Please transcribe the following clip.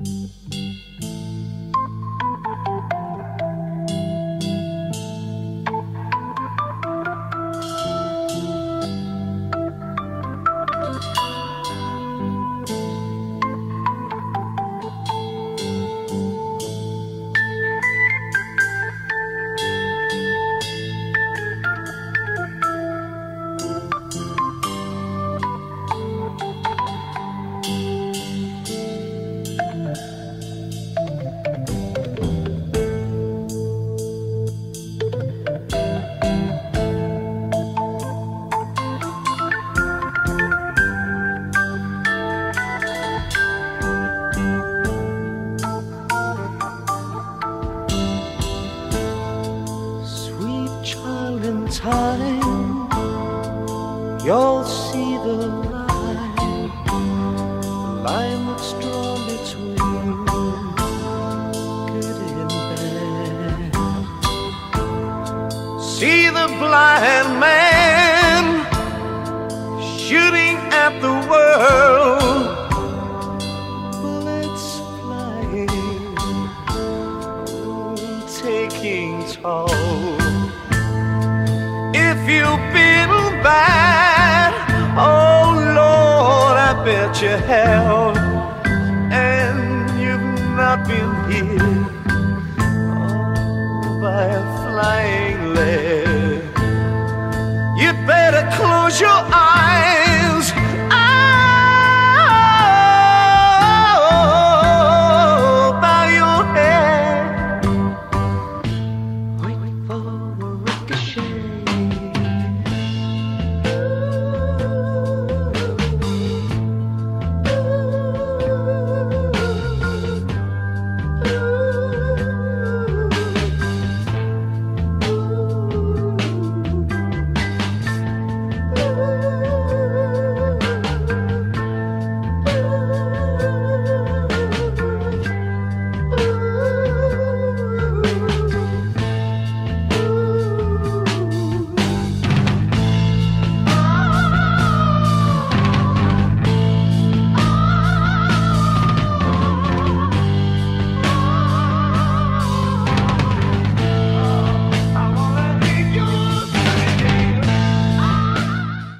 Música you'll see the line, the line that's drawn between good and bad. See the blind man shooting at the world, bullets flying taking toll. If you've been bad, You have, and you've not been oh, by a flying lead. You'd better close your eyes